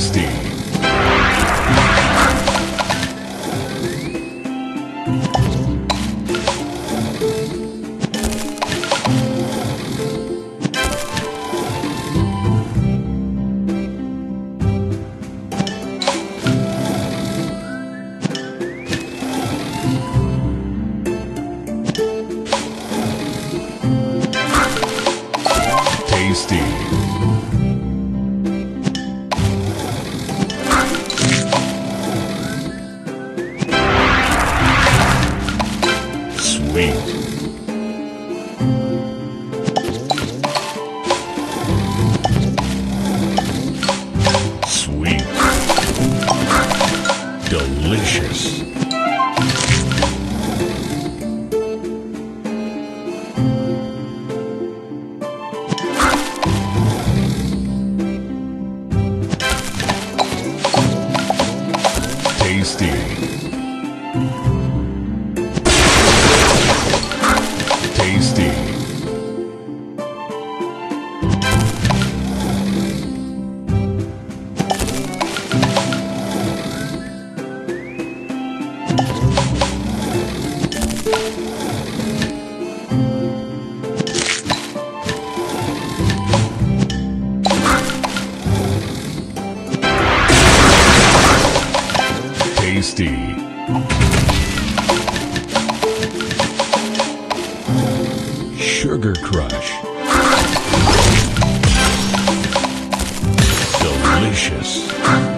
tasty. Tasty. delicious. Tasty. Tasty. Sugar Crush. Delicious.